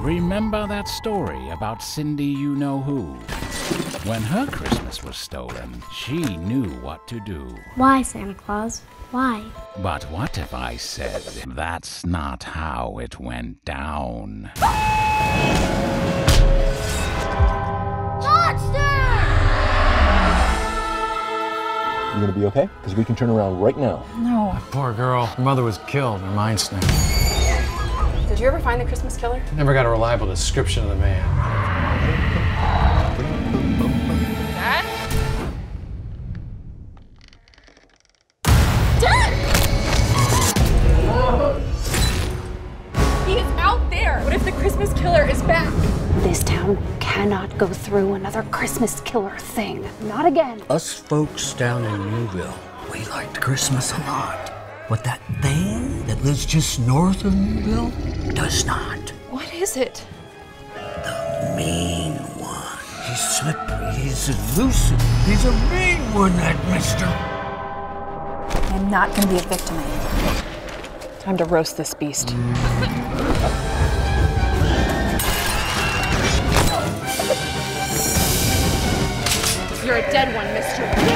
Remember that story about Cindy You Know Who? When her Christmas was stolen, she knew what to do. Why, Santa Claus? Why? But what if I said that's not how it went down? You gonna be okay? Because we can turn around right now. No. Poor girl. Her mother was killed. Her mind snapped. Did you ever find the Christmas killer? Never got a reliable description of the man. Dad? He is out there! What if the Christmas killer is back? This town cannot go through another Christmas killer thing. Not again. Us folks down in Newville, we liked Christmas a lot. But that thing that lives just north of Newville does not. What is it? The mean one. He's slippery, he's elusive. He's a mean one, that mister. I'm not going to be a victim anymore. Time to roast this beast. You're a dead one, mister.